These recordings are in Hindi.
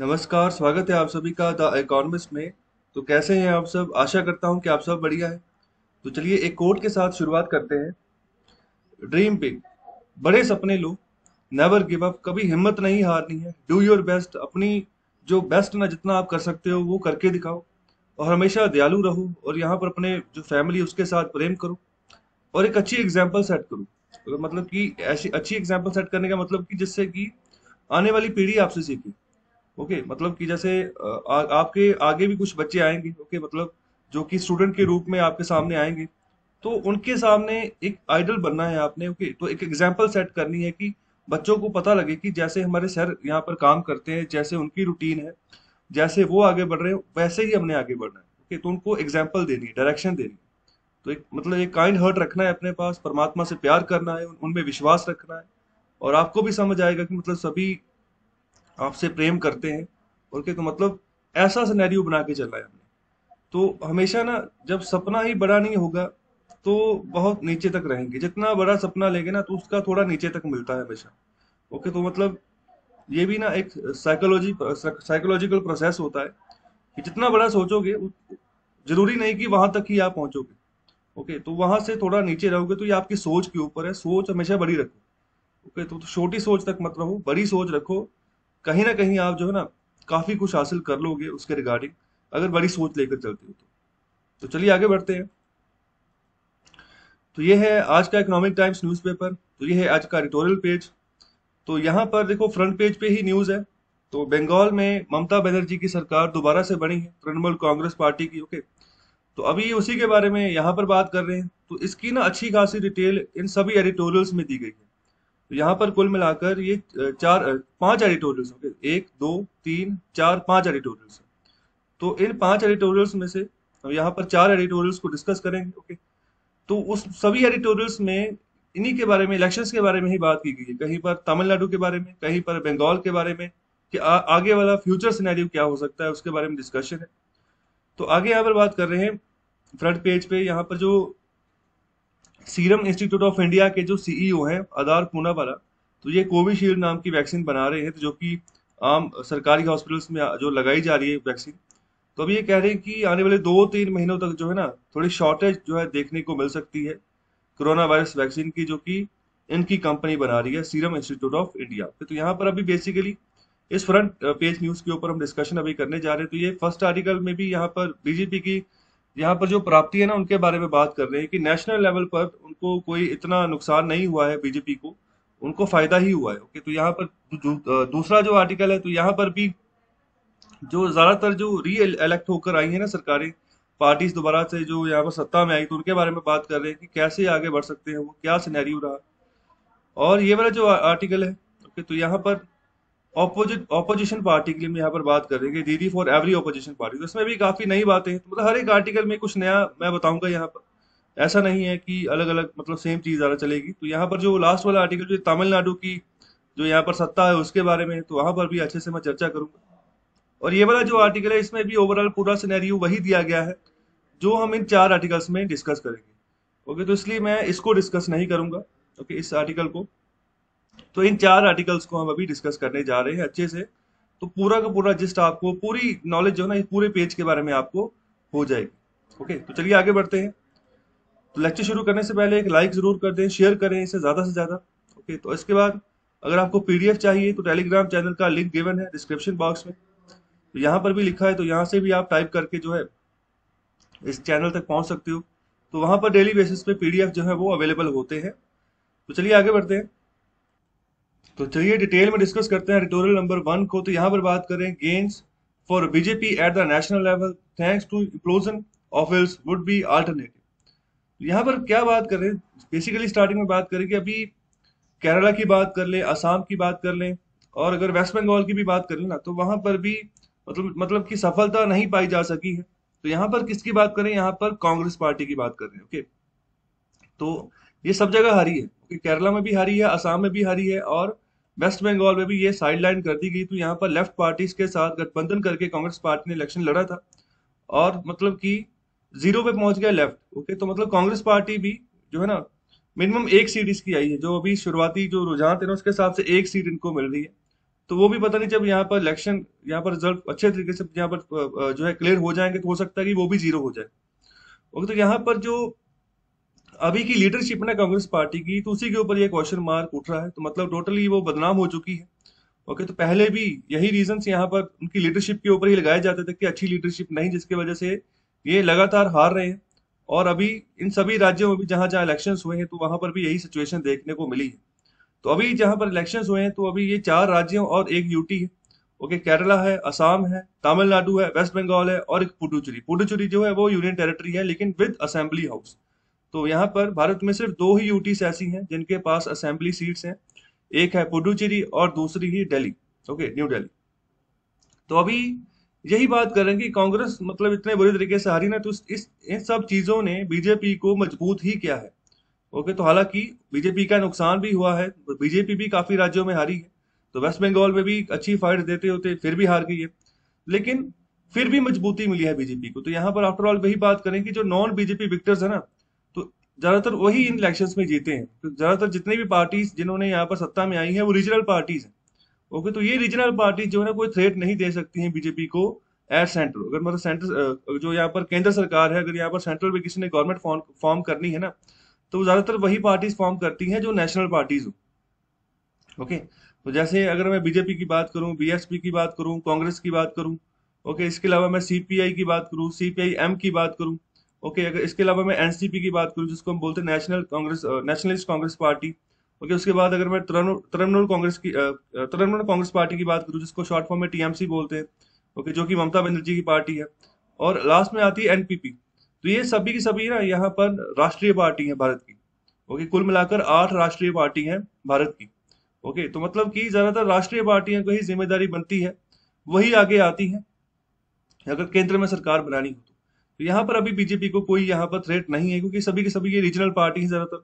नमस्कार, स्वागत है आप सभी का द इकोनॉमिस्ट में। तो कैसे हैं आप सब? आशा करता हूँ कि आप सब बढ़िया हैं। तो चलिए एक कोट के साथ शुरुआत करते हैं। ड्रीम बिग बड़े सपने लो नेवर गिव अप कभी हिम्मत नहीं हारनी है। डू योर बेस्ट अपनी जो बेस्ट ना जितना आप कर सकते हो, वो करके दिखाओ। और हमेशा दयालु रहो, और यहाँ पर अपने जो फैमिली उसके साथ प्रेम करो। और एक अच्छी एग्ज़ाम्पल सेट करो। तो मतलब कि ऐसी अच्छी एग्ज़ाम्पल सेट करने का मतलब कि जिससे कि आने वाली पीढ़ी आपसे सीखे। ओके मतलब कि जैसे आ, आपके आगे भी कुछ बच्चे आएँगे ओके मतलब जो कि स्टूडेंट के रूप में आपके सामने आएँगे तो उनके सामने एक आइडल बनना है आपने ओके तो एक एग्ज़ाम्पल सेट करनी है कि बच्चों को पता लगे कि जैसे हमारे सर यहाँ पर काम करते हैं जैसे उनकी रूटीन है जैसे वो आगे बढ़ रहे हैं वैसे ही हमने आगे बढ़ना है ओके तो उनको एग्ज़ाम्पल देनी है डायरेक्शन देनी है। तो एक मतलब एक काइंड हर्ट रखना है अपने पास परमात्मा से प्यार करना है उनमें विश्वास रखना है और आपको भी समझ आएगा कि मतलब सभी आपसे प्रेम करते हैं ओके तो मतलब ऐसा सिनेरियो बना के चलना है तो हमेशा ना जब सपना ही बड़ा नहीं होगा तो बहुत नीचे तक रहेंगे। जितना बड़ा सपना लेंगे ना तो उसका थोड़ा नीचे तक मिलता है हमेशा। ओके तो मतलब ये भी ना एक साइकोलॉजी साइकोलॉजिकल प्रोसेस होता है कि जितना बड़ा सोचोगे ज़रूरी नहीं कि वहाँ तक ही आप पहुंचोगे। ओके तो वहाँ से थोड़ा नीचे रहोगे तो ये आपकी सोच के ऊपर है। सोच हमेशा बड़ी रखो। ओके तो, तो छोटी सोच तक मत रहो बड़ी सोच रखो। कहीं ना कहीं आप जो है ना काफ़ी कुछ हासिल कर लोगे उसके रिगार्डिंग अगर बड़ी सोच लेकर चलते हो तो। तो चलिए आगे बढ़ते हैं। तो ये है आज का इकोनॉमिक टाइम्स न्यूज़पेपर तो ये है आज का एडिटोरियल पेज तो यहाँ पर देखो फ्रंट पेज पे ही न्यूज़ है। तो बंगाल में ममता बनर्जी की सरकार दोबारा से बनी है, तृणमूल कांग्रेस पार्टी की ओके तो अभी उसी के बारे में यहाँ पर बात कर रहे हैं। तो इसकी ना अच्छी खासी डिटेल इन सभी एडिटोरियल्स में दी गई है। तो यहाँ पर कुल मिलाकर ये चार पाँच एडिटोरियल्स ओके एक दो तीन चार पाँच एडिटोरियल्स तो इन पाँच एडिटोरियल्स में से यहाँ पर चार एडिटोरियल्स को डिस्कस करेंगे ओके तो उस सभी एडिटोरियल्स में इन्हीं के बारे में इलेक्शंस के बारे में ही बात की गई है। कहीं पर तमिलनाडु के बारे में कहीं पर बंगाल के बारे में कि आ, आगे वाला फ्यूचर सिनेरियो क्या हो सकता है उसके बारे में डिस्कशन है। तो आगे यहाँ पर बात कर रहे हैं फ्रंट पेज पे यहाँ पर जो सीरम इंस्टीट्यूट ऑफ़ इंडिया के जो सीईओ हैं आदार पूनावाला तो ये कोविशील्ड नाम की वैक्सीन बना रहे हैं तो जो कि आम सरकारी हॉस्पिटल्स में जो लगाई जा रही है वैक्सीन। तो अभी ये कह रहे हैं कि आने वाले दो तीन महीनों तक जो है ना, थोड़ी शॉर्टेज जो है देखने को मिल सकती है कोरोना वायरस वैक्सीन की, जो कि इनकी कंपनी बना रही है, सीरम इंस्टीट्यूट ऑफ़ इंडिया। तो यहाँ पर अभी बेसिकली इस फ्रंट पेज न्यूज़ के ऊपर हम डिस्कशन अभी करने जा रहे हैं तो ये फ़र्स्ट आर्टिकल में भी यहाँ पर बीजेपी की यहाँ पर जो प्राप्ति है ना, उनके बारे में बात कर रहे हैं कि नेशनल लेवल पर उनको कोई इतना नुकसान नहीं हुआ है बीजेपी को, उनको फ़ायदा ही हुआ है ओके तो यहाँ पर दूसरा जो आर्टिकल है तो यहाँ पर भी जो ज़्यादातर जो री इलेक्ट होकर आई है ना सरकारें पार्टीज़ दोबारा से जो यहाँ पर सत्ता में आई तो उनके बारे में बात कर रहे हैं कि कैसे आगे बढ़ सकते हैं वो, क्या सिनेरियो रहा। और ये वाला जो आर्टिकल है ओके तो यहाँ पर ऑपोजिट ऑपोजिशन पार्टी के लिए हम यहाँ पर बात कर रहे दीदी फॉर एवरी ऑपोजिशन पार्टी तो इसमें भी काफ़ी नई बातें हैं। तो मतलब हर एक आर्टिकल में कुछ नया मैं बताऊँगा यहाँ पर। ऐसा नहीं है कि अलग अलग मतलब सेम चीज़ ज़्यादा चलेगी। तो यहाँ पर जो लास्ट वाला आर्टिकल जो तमिलनाडु की जो यहाँ पर सत्ता है, उसके बारे में तो वहाँ पर भी अच्छे से मैं चर्चा करूँगा। और ये वाला जो आर्टिकल है, इसमें भी ओवरऑल पूरा सिनेरियो वही दिया गया है, जो हम इन चार आर्टिकल्स में डिस्कस करेंगे। ओके तो इसलिए मैं इसको डिस्कस नहीं करूँगा। ओके इस आर्टिकल को। तो इन चार आर्टिकल्स को हम अभी डिस्कस करने जा रहे हैं अच्छे से। तो पूरा का पूरा जिस्ट आपको, पूरी नॉलेज जो है ना, इस पूरे पेज के बारे में आपको हो जाएगी। ओके तो चलिए आगे बढ़ते हैं। तो लेक्चर शुरू करने से पहले एक लाइक ज़रूर कर दें शेयर करें इसे ज़्यादा से ज़्यादा। ओके तो इसके बाद अगर आपको पीडीएफ चाहिए तो टेलीग्राम चैनल का लिंक गिवन है डिस्क्रिप्शन बॉक्स में। तो यहाँ पर भी लिखा है तो यहाँ से भी आप टाइप करके जो है इस चैनल तक पहुँच सकते हो। तो वहाँ पर डेली बेसिस पे पीडीएफ जो है वो अवेलेबल होते हैं। तो चलिए आगे बढ़ते हैं। तो चलिए डिटेल में डिस्कस करते हैं एडिटोरियल नंबर वन को। तो यहाँ पर बात करें gains for BJP at the national level thanks to implosion of hills would be alternative यहाँ पर क्या बात कर बेसिकली स्टार्टिंग में बात करें कि अभी केरला की बात कर लें असम की बात कर लें, और अगर वेस्ट बंगाल की भी बात कर लें ना तो वहाँ पर भी मतलब मतलब कि सफलता नहीं पाई जा सकी है। तो यहाँ पर किसकी बात करें? यहाँ पर कांग्रेस पार्टी की बात कर रहे हैं ओके तो ये सब जगह हारी है केरला में भी हारी है असम में भी हारी है, और वेस्ट बंगाल में भी ये साइडलाइन कर दी गई तो यहाँ पर लेफ़्ट पार्टीज़ के साथ गठबंधन करके कांग्रेस पार्टी ने इलेक्शन लड़ा था। और मतलब कि ज़ीरो पे पहुँच गया लेफ़्ट ओके तो मतलब कांग्रेस पार्टी भी जो है ना मिनिमम एक सीट इसकी आई है। जो अभी शुरुआती जो रुझान थे ना, उसके हिसाब से एक सीट इनको मिल रही है। तो वो भी पता नहीं जब यहाँ पर इलेक्शन यहाँ पर रिज़ल्ट अच्छे तरीके से यहाँ पर जो है क्लियर हो जाएँगे तो हो सकता है कि वो भी ज़ीरो हो जाए। ओके तो यहाँ पर जो अभी की लीडरशिप ना कांग्रेस पार्टी की तो उसी के ऊपर ये क्वेश्चन मार्क उठ रहा है। तो मतलब टोटली वो बदनाम हो चुकी है। ओके तो पहले भी यही रीजन यहाँ पर उनकी लीडरशिप के ऊपर ही लगाए जाते थे कि अच्छी लीडरशिप नहीं, जिसकी वजह से ये लगातार हार रहे हैं। और अभी इन सभी राज्यों में भी जहाँ जहाँ इलेक्शन हुए हैं तो वहाँ पर भी यही सिचुएशन देखने को मिली है। तो अभी जहाँ पर इलेक्शन हुए हैं तो अभी ये चार राज्यों और एक यूटी है। ओके केरला है असम है तमिलनाडु है वेस्ट बंगाल है और एक पुडुचेरी पुडुचेरी जो है, वो यूनियन टेरिटरी है, लेकिन विद असेंबली हाउस तो यहाँ पर भारत में सिर्फ़ दो ही यूटीस ऐसी हैं जिनके पास असेंबली सीट्स हैं। एक है पुडुचेरी और दूसरी ही दिल्ली ओके न्यू दिल्ली तो अभी यही बात कर रहे हैं कि कांग्रेस मतलब इतने बुरी तरीके से हारी ना तो इस इन सब चीज़ों ने बीजेपी को मज़बूत ही किया है ओके तो हालाँकि बीजेपी का नुकसान भी हुआ है बीजेपी भी काफ़ी राज्यों में हारी है। तो वेस्ट बंगाल में भी अच्छी फाइट देते होते, फिर भी हार गई है। लेकिन फिर भी मजबूती मिली है बीजेपी को। तो यहाँ पर आफ्टरऑल वही बात करें कि जो नॉन बीजेपी विक्टर्स है ना ज़्यादातर वही इन इलेक्शंस में जीते हैं। तो ज़्यादातर जितने भी पार्टीज़ जिन्होंने यहाँ पर सत्ता में आई है, वो रीजनल पार्टीज़ हैं। ओके तो ये रीजनल पार्टी जो है ना, कोई थ्रेट नहीं दे सकती है बीजेपी को एट सेंटर अगर मतलब सेंटर जो यहाँ पर केंद्र सरकार है, अगर यहाँ पर सेंट्रल में किसी ने गवर्नमेंट फॉर्म करनी है ना तो ज़्यादातर वही पार्टीज़ फॉर्म करती हैं जो नेशनल पार्टीज़ हो। ओके तो जैसे अगर मैं बीजेपी की बात करूँ बीएसपी की बात करूँ, कांग्रेस की बात करूँ ओके इसके अलावा मैं सीपीआई की बात करूँ सीपीआई एम की बात करूँ ओके अगर इसके अलावा मैं एनसीपी की बात करूँ, जिसको हम बोलते हैं National Congress Nationalist Congress Party okay उसके बाद अगर मैं तृणमूल कांग्रेस की तृणमूल कांग्रेस पार्टी की बात करूँ, जिसको शॉर्ट फॉर्म में टीएमसी बोलते हैं ओके जो कि ममता बनर्जी की पार्टी है, और लास्ट में आती है एनपीपी तो ये सभी की सभी ना यहाँ पर राष्ट्रीय पार्टी है भारत की ओके कुल मिलाकर आठ राष्ट्रीय पार्टी है भारत की ओके तो मतलब कि ज़्यादातर राष्ट्रीय पार्टियों को ही ज़िम्मेदारी बनती है, वही आगे आती है, अगर केंद्र में सरकार बनानी हो तो, यहाँ पर अभी बीजेपी को कोई यहाँ पर थ्रेट नहीं है क्योंकि सभी के सभी ये रीजनल पार्टी है ज़्यादातर।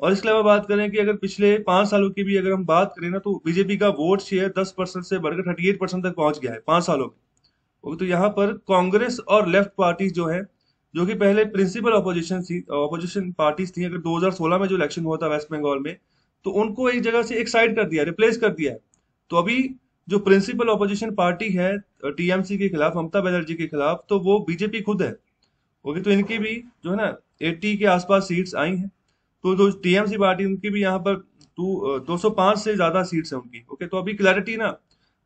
और इसके अलावा बात करें कि अगर पिछले पाँच सालों की भी अगर हम बात करें ना तो बीजेपी का वोट शेयर दस परसेंट से बढ़कर थर्टी एट परसेंट तक पहुँच गया है पाँच सालों में। तो यहाँ पर कांग्रेस और लेफ़्ट पार्टी जो है जो कि पहले प्रिंसिपल ऑपोजिशन थी ऑपोजिशन पार्टीज़ थी अगर 2016 में जो इलेक्शन हुआ था वेस्ट बंगाल में तो उनको एक जगह से एक साइड कर दिया रिप्लेस कर दिया है। तो अभी जो प्रिंसिपल ऑपोजिशन पार्टी है टीएमसी के खिलाफ ममता बनर्जी के खिलाफ तो वो बीजेपी खुद है। ओके तो इनकी भी जो है ना, एट्टी के आसपास सीट्स आई हैं। तो जो टीएमसी पार्टी उनकी भी यहाँ पर दो सौ पाँच से ज़्यादा सीट्स है उनकी। ओके तो अभी क्लैरिटी ना,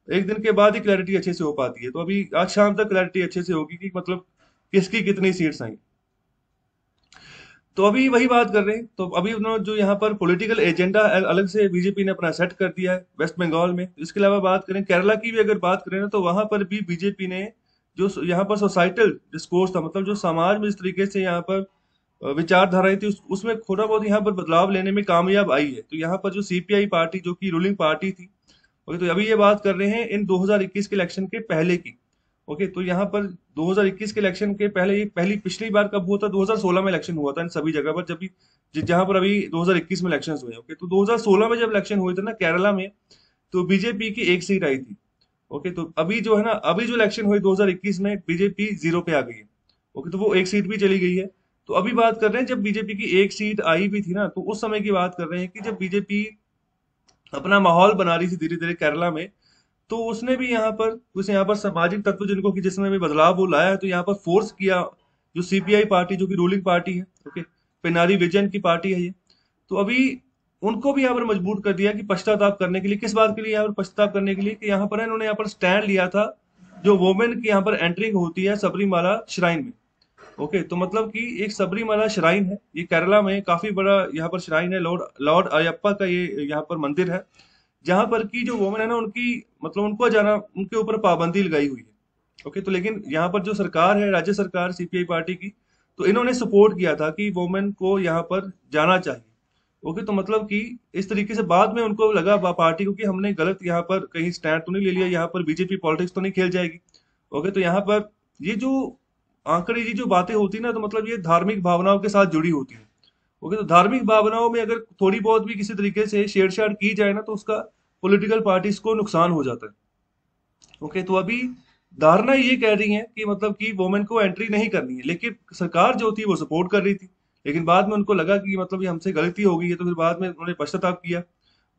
एक दिन के बाद ही क्लैरिटी अच्छे से हो पाती है। तो अभी आज शाम तक क्लैरिटी अच्छे से होगी कि मतलब किसकी कितनी सीट्स आई। तो अभी वही बात कर रहे हैं। तो अभी उन्होंने जो यहाँ पर पॉलिटिकल एजेंडा अलग से बीजेपी ने अपना सेट कर दिया है वेस्ट बंगाल में। इसके अलावा बात करें केरला की भी अगर बात करें ना तो वहाँ पर भी बीजेपी ने जो यहाँ पर सोसाइटल डिस्कोर्स था मतलब जो समाज में इस तरीके से यहाँ पर विचारधाराएँ थी उस, उसमें थोड़ा बहुत यहाँ पर बदलाव लेने में कामयाब आई है। तो यहाँ पर जो सीपीआई पार्टी जो कि रूलिंग पार्टी थी ओके तो अभी ये बात कर रहे हैं इन 2021 के इलेक्शन के पहले की ओके तो यहाँ पर 2021 के इलेक्शन के पहले ये पहली पिछली बार कब हुआ था? 2016 में इलेक्शन हुआ था इन सभी जगह पर जब भी जहाँ पर अभी 2021 में इलेक्शन हुए ओके तो 2016 में जब इलेक्शन हुए थे ना केरला में तो बीजेपी की एक सीट आई थी। ओके तो अभी जो है ना, अभी जो इलेक्शन हुई 2021 में बीजेपी ज़ीरो पे आ गई है। ओके तो वो एक सीट भी चली गई है। तो अभी बात कर रहे हैं, जब बीजेपी की एक सीट आई भी थी ना तो उस समय की बात कर रहे हैं कि जब बीजेपी अपना माहौल बना रही थी धीरे धीरे केरला में तो उसने भी यहाँ पर, उसे यहाँ पर सामाजिक तत्व जिनको की जिसमें भी बदलाव वो लाया तो यहाँ पर फोर्स किया जो सीपीआई पार्टी, जो कि रूलिंग पार्टी है ओके पेनारी विजन की पार्टी है ये। तो अभी उनको भी यहाँ पर मजबूर कर दिया कि पश्चाताप करने के लिए, किस बात के लिए यहाँ पर पश्चाताप करने के लिए कि यहाँ पर इन्होंने यहाँ पर स्टैंड लिया था, जो वोमेन की यहाँ पर एंट्रिंग होती है सबरीमाला श्राइन में। ओके तो मतलब कि एक सबरीमाला श्राइन है, ये केरला में काफ़ी बड़ा यहाँ पर श्राइन है लॉर्ड लॉर्ड अयप्पा का ये यहाँ पर मंदिर है, जहाँ पर की जो वोमेन है ना, उनकी मतलब उनको जाना, उनके ऊपर पाबंदी लगाई हुई है। ओके तो लेकिन यहाँ पर जो सरकार है, राज्य सरकार सीपीआई पार्टी की तो इन्होंने सपोर्ट किया था कि वोमेन को यहाँ पर जाना चाहिए। ओके तो मतलब कि इस तरीके से बाद में उनको लगा पार्टी को कि हमने गलत यहाँ पर कहीं स्टैंड तो नहीं ले लिया, यहाँ पर बीजेपी पॉलिटिक्स तो नहीं खेल जाएगी। ओके तो यहाँ पर ये जो आंकड़े की जो बातें होती ना तो मतलब ये धार्मिक भावनाओं के साथ जुड़ी होती है। ओके तो धार्मिक भावनाओं में अगर थोड़ी बहुत भी किसी तरीके से छेड़छाड़ की जाए ना तो उसका पॉलिटिकल पार्टीज़ को नुकसान हो जाता है। ओके तो अभी धारणा ये कह रही है कि मतलब कि वोमेन को एंट्री नहीं करनी है, लेकिन सरकार जो थी वो सपोर्ट कर रही थी। लेकिन बाद में उनको लगा कि मतलब ये हमसे गलती हो गई है तो फिर बाद में उन्होंने पश्चाताप किया।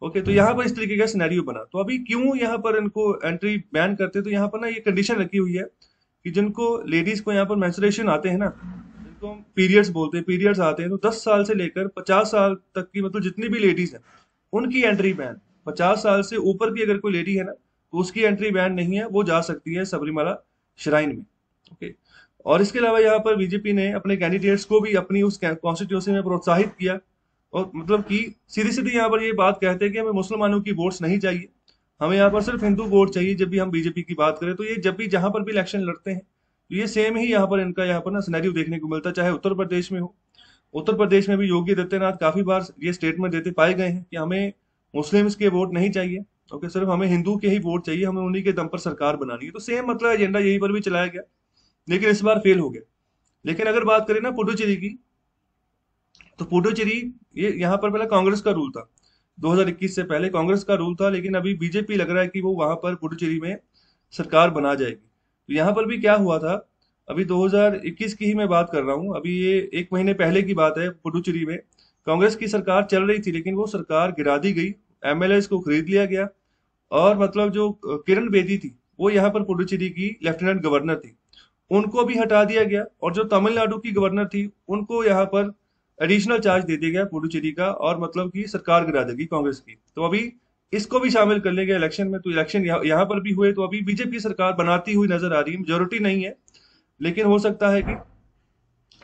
ओके तो यहाँ पर इस तरीके का सिनेरियो बना। तो अभी क्यों यहाँ पर इनको एंट्री बैन करते तो यहाँ पर ना ये कंडीशन रखी हुई है कि जिनको लेडीज़ को यहाँ पर मैंसुरेशन आते हैं ना, जिनको हम पीरियड्स बोलते हैं पीरियड्स आते हैं तो दस साल से लेकर पचास साल तक की मतलब जितनी भी लेडीज़ हैं, उनकी एंट्री बैन पचास साल से ऊपर की अगर कोई लेडी है ना तो उसकी एंट्री बैन नहीं है, वो जा सकती है सबरीमाला श्राइन में। ओके और इसके अलावा यहाँ पर बीजेपी ने अपने कैंडिडेट्स को भी अपनी उस कॉन्स्टिट्यूंसी में प्रोत्साहित किया। और मतलब कि सीधी सीधी यहाँ पर ये बात कहते हैं कि हमें मुसलमानों की वोट्स नहीं चाहिए। हमें यहाँ पर सिर्फ़ हिंदू वोट चाहिए, जब भी हम बीजेपी की बात करें तो ये जब भी जहाँ पर भी इलेक्शन लड़ते हैं तो ये सेम ही यहाँ पर इनका यहाँ पर ना सिनेरियो देखने को मिलता चाहे उत्तर प्रदेश में हो। उत्तर प्रदेश में भी योगी आदित्यनाथ काफ़ी बार ये स्टेटमेंट देते पाए गए हैं कि हमें मुस्लिम्स के वोट नहीं चाहिए, ओके, सिर्फ़ हमें हिंदू के ही वोट चाहिए, हमें उन्हीं के दम पर सरकार बनानी है। तो सेम मतलब एजेंडा यहीं पर भी चलाया गया। लेकिन इस बार फेल हो गया। लेकिन अगर बात करें ना पुडुचेरी की तो पुडुचेरी, ये यहाँ पर पहले कांग्रेस का रूल था। 2021 से पहले कांग्रेस का रूल था, लेकिन अभी बीजेपी लग रहा है कि वो वहाँ पर पुडुचेरी में सरकार बना जाएगी। तो यहाँ पर भी क्या हुआ था? अभी 2021 की ही मैं बात कर रहा हूँ। अभी ये एक महीने पहले की बात है पुडुचेरी में। कांग्रेस की सरकार चल रही थी, लेकिन वो सरकार गिरा दी गई। एमएलए को खरीद लिया गया। और मतलब जो किरण बेदी थी, वो यहाँ पर पुडुचेरी की लेफ्टिनेंट गवर्नर थी। उनको भी हटा दिया गया और जो तमिलनाडु की गवर्नर थी, उनको यहाँ पर एडिशनल चार्ज दे दिया गया पुडुचेरी का और मतलब की सरकार गिरा देगी कांग्रेस की। तो अभी इसको भी शामिल कर लिया गया इलेक्शन में तो इलेक्शन यहाँ पर भी हुए तो अभी बीजेपी सरकार बनाती हुई नज़र आ रही है। मेजोरिटी नहीं है, लेकिन हो सकता है कि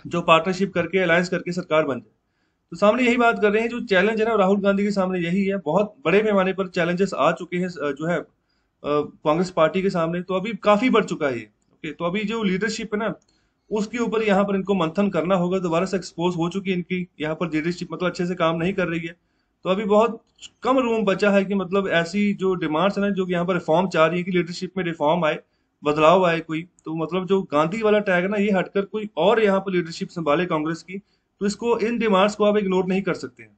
जो पार्टनरशिप करके अलायंस करके सरकार बन जाए। तो सामने यही बात कर रहे हैं, जो चैलेंज है ना, राहुल गांधी के सामने यही है। बहुत बड़े पैमाने पर चैलेंजेस आ चुके हैं, जो है कांग्रेस पार्टी के सामने तो अभी काफ़ी बढ़ चुका है ओके तो अभी जो लीडरशिप है ना, उसके ऊपर यहाँ पर इनको मंथन करना होगा, दोबारा से एक्सपोज हो चुकी है इनकी, यहाँ पर लीडरशिप मतलब अच्छे से काम नहीं कर रही है। तो अभी बहुत कम रूम बचा है कि मतलब ऐसी जो डिमांड्स है ना, जो यहाँ पर रिफॉर्म चाह रही है कि लीडरशिप में रिफॉर्म आए, बदलाव आए कोई तो मतलब जो गांधी वाला टैग है ना, ये हटकर कोई और यहाँ पर लीडरशिप संभाले कांग्रेस की तो इसको इन डिमांड्स को आप इग्नोर नहीं कर सकते हैं।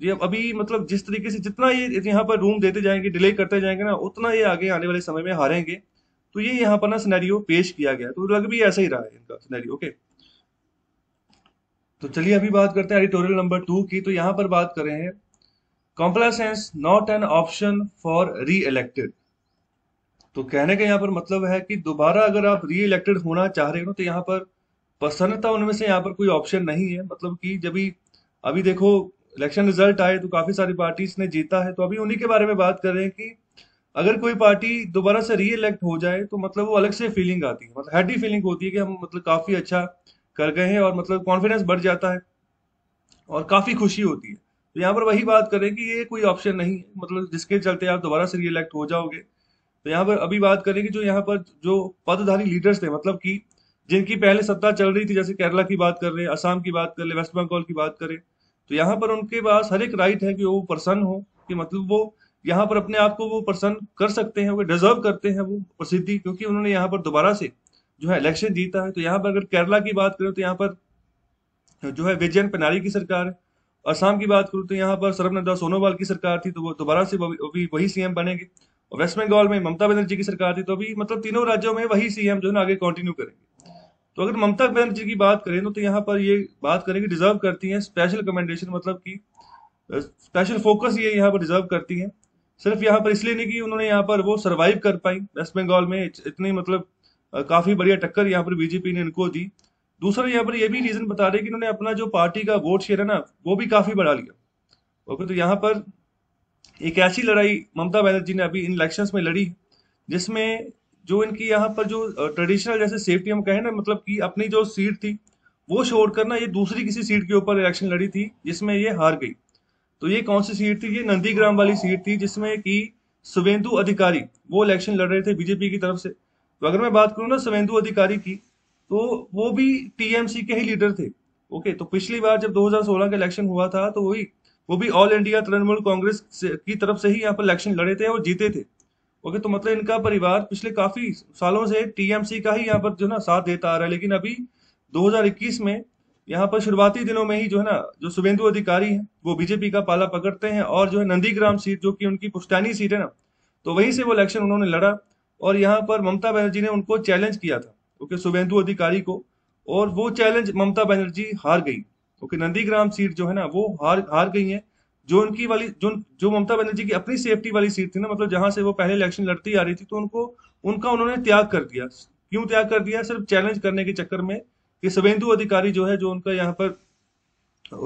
जी, अब अभी मतलब जिस तरीके से जितना ये यहाँ पर रूम देते जाएँगे डिले करते जाएँगे ना, उतना ये आगे आने वाले समय में हारेंगे। तो ये यहाँ पर ना सिनेरियो पेश किया गया तो लग भी ऐसा ही रहा है इनका सिनेरियो ओके तो चलिए अभी बात करते हैं एडिटोरियल नंबर टू की। तो यहाँ पर बात कर रहे हैं। Complacence not an option for reelected तो कहने का यहाँ पर मतलब है कि दोबारा अगर आप री इलेक्टेड होना चाह रहे हो तो यहाँ पर प्रसन्नता उनमें से यहाँ पर कोई ऑप्शन नहीं है। मतलब कि जब भी, अभी देखो इलेक्शन रिज़ल्ट आए तो काफ़ी सारी पार्टीज़ ने जीता है। तो अभी उन्हीं के बारे में बात कर रहे हैं कि अगर कोई पार्टी दोबारा से री इलेक्ट हो जाए तो मतलब वो अलग से फीलिंग आती है। मतलब हैडी फीलिंग होती है कि हम मतलब काफ़ी अच्छा कर गए हैं और मतलब कॉन्फिडेंस बढ़ जाता है और काफ़ी खुशी होती है। तो यहाँ पर वही बात करें कि ये कोई ऑप्शन नहीं है। मतलब जिसके चलते आप दोबारा से री इलेक्ट हो जाओगे। तो यहाँ पर अभी बात करें कि जो यहाँ पर जो पदधारी लीडर्स थे मतलब कि जिनकी पहले सत्ता चल रही थी, जैसे केरला की बात कर रहे हैं असम की बात कर ले वेस्ट बंगाल की बात करें तो यहाँ पर उनके पास हर एक राइट है कि वो प्रसन्न हो, कि मतलब वो यहाँ पर अपने आप को वो प्रसन्न कर सकते हैं, वो डिजर्व करते हैं वो प्रसिद्धि, क्योंकि उन्होंने यहाँ पर दोबारा से जो है इलेक्शन जीता है। तो यहाँ पर अगर केरला की बात करें तो यहाँ पर जो है विजयन पेनारी की सरकार है। असम की बात करूँ तो यहाँ पर सर्वनंदा सोनोवाल की सरकार थी तो वो दोबारा से वही वही सीएम बनेंगे। और वेस्ट बंगाल में ममता बनर्जी की सरकार थी तो अभी मतलब तीनों राज्यों में वही सीएम जो है आगे कंटिन्यू करेंगे। तो अगर ममता बनर्जी की बात करें तो यहाँ पर ये बात करें कि डिजर्व करती हैं स्पेशल कमेंडेशन मतलब कि स्पेशल फोकस ये यहाँ पर डिजर्व करती हैं। सिर्फ़ यहाँ पर इसलिए नहीं कि उन्होंने यहाँ पर वो सरवाइव कर पाई। वेस्ट बंगाल में इतनी मतलब काफ़ी बढ़िया टक्कर यहाँ पर बीजेपी ने इनको दी। दूसरा यहाँ पर ये भी रीजन बता रहे कि इन्होंने अपना जो पार्टी का वोट शेयर है ना, वो भी काफ़ी बढ़ा लिया। ओके तो यहाँ पर एक ऐसी लड़ाई ममता बनर्जी ने अभी इन इलेक्शन में लड़ी, जिसमें जो इनकी यहाँ पर जो ट्रेडिशनल जैसे सेफ्टी हम कहें ना मतलब कि अपनी जो सीट थी, वो छोड़कर ना ये दूसरी किसी सीट के ऊपर इलेक्शन लड़ी थी, जिसमें ये हार गई। तो ये कौन सी सीट थी? ये नंदीग्राम वाली सीट थी जिसमें कि सुवेंदु अधिकारी, वो इलेक्शन लड़ रहे थे बीजेपी की तरफ़ से। तो अगर मैं बात करूँ ना सुवेंदु अधिकारी की तो वो भी टीएमसी के ही लीडर थे। ओके तो पिछली बार जब 2016 का इलेक्शन हुआ था तो वही वो भी ऑल इंडिया तृणमूल कांग्रेस की तरफ़ से ही यहाँ पर इलेक्शन लड़े थे और जीते थे। ओके तो मतलब इनका परिवार पिछले काफ़ी सालों से टीएमसी का ही यहाँ पर जो ना साथ देता आ रहा है। लेकिन अभी 2021 में यहाँ पर शुरुआती दिनों में ही जो है ना, जो शुभेंदु अधिकारी है, वो बीजेपी का पाला पकड़ते हैं और जो है नंदीग्राम सीट, जो कि उनकी पुश्तैनी सीट है ना तो वहीं से वो इलेक्शन उन्होंने लड़ा और यहाँ पर ममता बनर्जी ने उनको चैलेंज किया था, ओके, शुभेंदु अधिकारी को और वो चैलेंज ममता बनर्जी हार गई, ओके, नंदीग्राम सीट जो है ना, वो हार हार गई है, जो उनकी वाली, जो जो ममता बनर्जी की अपनी सेफ्टी वाली सीट थी ना मतलब जहाँ से वो पहले इलेक्शन लड़ती आ रही थी तो उनको, उनका उन्होंने त्याग कर दिया, क्यों त्याग कर दिया, सिर्फ़ चैलेंज करने के चक्कर में कि शुभेंदु अधिकारी जो है, जो उनका यहाँ पर,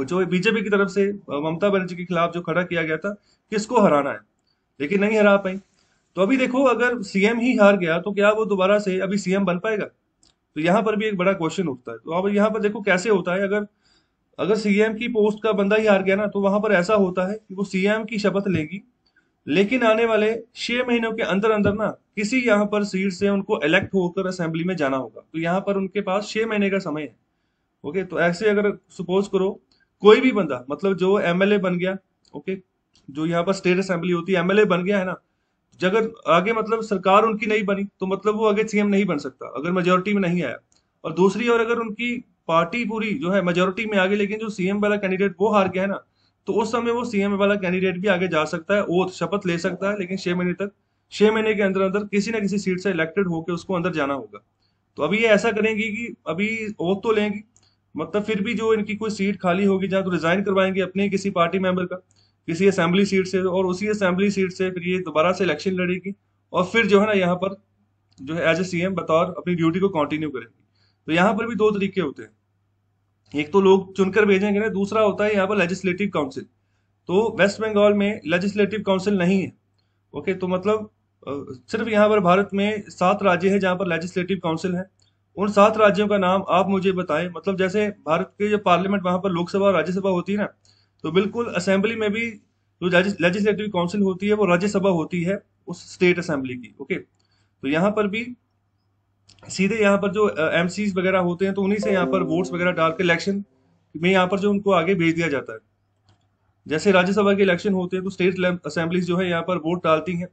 जो बीजेपी की तरफ़ से, ममता बनर्जी के खिलाफ जो खड़ा किया गया था, किसको हराना है? लेकिन नहीं हरा पाई। तो अभी देखो, अगर सीएम ही हार गया तो क्या वो दोबारा से अभी सीएम बन पाएगा? तो यहाँ पर भी एक बड़ा क्वेश्चन उठता है। तो अब यहाँ पर देखो कैसे होता है, अगर अगर सीएम की पोस्ट का बंदा ही हार गया ना तो वहाँ पर ऐसा होता है कि वो सीएम की शपथ लेगी लेकिन आने वाले छह महीनों के अंदर अंदर ना, किसी यहाँ पर सीट से उनको इलेक्ट होकर असेंबली में जाना होगा। तो यहाँ पर उनके पास छह महीने का समय है। ओके तो ऐसे अगर सपोज़ करो, कोई भी बंदा मतलब जो एमएलए बन गया ओके जो यहाँ पर स्टेट असेंबली होती है एमएलए बन गया है ना अगर आगे मतलब सरकार उनकी नहीं बनी तो मतलब वो आगे सीएम नहीं बन सकता, अगर मेजोरिटी में नहीं आया। और दूसरी ओर अगर उनकी पार्टी पूरी जो है मेजोरिटी में आ गई लेकिन जो सीएम वाला कैंडिडेट वो हार गया है ना तो उस समय वो सीएम वाला कैंडिडेट भी आगे जा सकता है ओथ शपथ ले सकता है, लेकिन छह महीने तक, छह महीने के अंदर अंदर किसी ना किसी सीट से इलेक्टेड होकर उसको अंदर जाना होगा। तो अभी ये ऐसा करेंगी कि अभी ओथ तो लेंगी मतलब फिर भी जो इनकी कोई सीट खाली होगी, जहाँ तो रिजाइन करवाएँगे अपने किसी पार्टी मेंबर का, किसी असेंबली सीट से, और उसी असेंबली सीट से फिर ये दोबारा से इलेक्शन लड़ेगी, और फिर जो है ना यहाँ पर जो है एज ए सीएम बतौर अपनी ड्यूटी को कंटिन्यू करेंगी। तो यहाँ पर भी दो तरीके होते हैं। एक तो लोग चुनकर भेजेंगे ना, दूसरा होता है यहाँ पर लेजिस्लेटिव काउंसिल तो वेस्ट बंगाल में लेजिस्लेटिव काउंसिल नहीं है। ओके तो मतलब सिर्फ़ यहाँ पर भारत में सात राज्य है जहाँ पर लेजिस्लेटिव काउंसिल है। उन सात राज्यों का नाम आप मुझे बताएँ। मतलब जैसे भारत के जो पार्लियामेंट वहाँ पर लोकसभा और राज्यसभा होती है ना तो बिल्कुल असेंबली में भी जो लेजिस्लेटिव काउंसिल होती है, वो राज्यसभा होती है उस स्टेट असेंबली की। ओके तो यहाँ पर भी सीधे यहाँ पर जो एम वगैरह होते हैं तो उन्हीं से यहाँ पर वोट्स वगैरह डाल के इलेक्शन में यहाँ पर जो उनको आगे भेज दिया जाता है। जैसे राज्यसभा के इलेक्शन होते हैं तो स्टेट असेंबलीज जो है यहाँ पर वोट डालती हैं